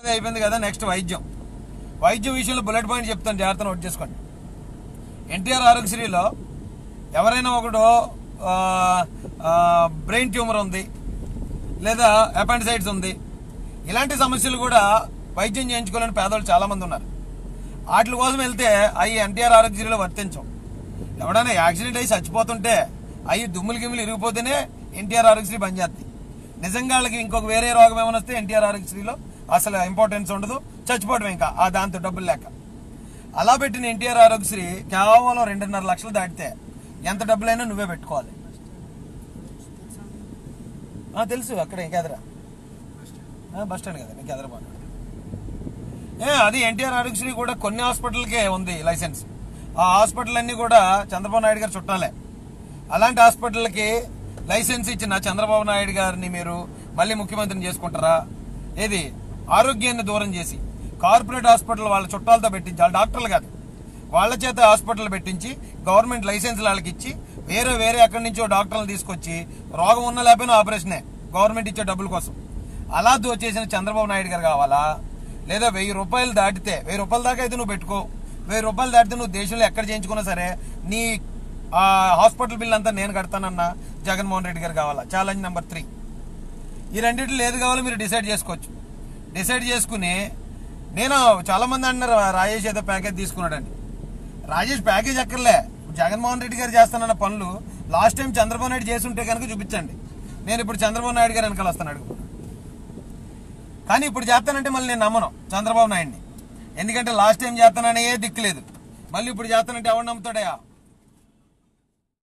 అది అయిపోయింది కదా నెక్స్ట్ వైద్యం. వైద్యం విషయంలో బుల్లెట్ పాయింట్ చెప్తాను జాగ్రత్త నోట్ చేసుకోండి. ఎన్టీఆర్ ఆరోగ్యశ్రీలో ఎవరైనా ఒకడు బ్రెయిన్ ట్యూమర్ ఉంది లేదా అపెండిసైడ్స్ ఉంది ఇలాంటి సమస్యలు కూడా వైద్యం చేయించుకోలేని పేదవాళ్ళు చాలామంది ఉన్నారు. వాటి కోసం వెళ్తే అవి ఎన్టీఆర్ ఆరోగ్యశ్రీలో వర్తించం ఎవడైనా యాక్సిడెంట్ అయ్యి చచ్చిపోతుంటే అవి దుమ్ములు గిమ్ములు ఇరిగిపోతేనే ఎన్టీఆర్ ఆరోగ్యశ్రీ బంద్ చేస్తుంది నిజంగా వాళ్ళకి ఇంకొక వేరే రోగం ఏమైనా వస్తే ఎన్టీఆర్ ఆరోగ్యశ్రీలో అసలు ఇంపార్టెన్స్ ఉండదు. చచ్చిపోవడం ఇంకా. ఆ దాంతో డబ్బులు లేక. అలా పెట్టిన ఎన్టీఆర్ ఆరోగ్యశ్రీ కేవలం రెండున్నర లక్షలు దాటితే ఎంత డబ్బులైనా నువ్వే పెట్టుకోవాలి. తెలుసు అక్కడ ఇంకెదరా బస్ స్టాండ్ కదా నీకు ఎదరబాటు. ఏ అది ఎన్టీఆర్ ఆరోగ్యశ్రీ కూడా కొన్ని హాస్పిటల్కే ఉంది లైసెన్స్. ఆ హాస్పిటల్ అన్ని కూడా చంద్రబాబు నాయుడు గారు చుట్టాలే. అలాంటి హాస్పిటల్కి లైసెన్స్ ఇచ్చిన చంద్రబాబు నాయుడు గారిని మీరు మళ్ళీ ముఖ్యమంత్రిని చేసుకుంటారా? ఏది? ఆరోగ్యాన్ని దూరం చేసి కార్పొరేట్ హాస్పిటల్ వాళ్ళ చుట్టాలతో పెట్టించి వాళ్ళ డాక్టర్లు కాదు వాళ్ళ చేత హాస్పిటల్ పెట్టించి గవర్నమెంట్ లైసెన్స్ వాళ్ళకి ఇచ్చి వేరే వేరే ఎక్కడి నుంచో డాక్టర్లు తీసుకొచ్చి రోగం ఉన్న లేకపోయినా ఆపరేషనే గవర్నమెంట్ ఇచ్చే డబ్బుల కోసం. అలా దోచేసిన చంద్రబాబు నాయుడు గారు కావాలా? లేదా వెయ్యి రూపాయలు దాటితే వెయ్యి రూపాయల దాకా అయితే నువ్వు పెట్టుకో. వెయ్యి రూపాయలు దాటితే నువ్వు దేశంలో ఎక్కడ చేయించుకున్నా సరే నీ ఆ హాస్పిటల్ బిల్ అంతా నేను కడతానన్న జగన్మోహన్ రెడ్డి గారు కావాలా? Challenge number three. ఈ రెండింటిలో ఏది కావాలో మీరు డిసైడ్ చేసుకోవచ్చు. డిసైడ్ చేసుకుని నేను చాలా మంది అంటున్నారు రాజేష్ ఏదో ప్యాకేజ్ తీసుకున్నాడండి రాజేష్ ప్యాకేజ్ ఎక్కర్లే. జగన్మోహన్ రెడ్డి గారు చేస్తానన్న పనులు లాస్ట్ టైం చంద్రబాబు నాయుడు చేసి ఉంటే కనుక చూపించండి. నేను ఇప్పుడు చంద్రబాబు నాయుడు గారు వెనకాల వస్తాను అడుగు. కానీ ఇప్పుడు చేస్తానంటే మళ్ళీ నేను నమ్మను చంద్రబాబు నాయుడిని. ఎందుకంటే లాస్ట్ టైం చేస్తాననే దిక్కులేదు మళ్ళీ ఇప్పుడు చేస్తానంటే ఎవరు నమ్ముతాడయా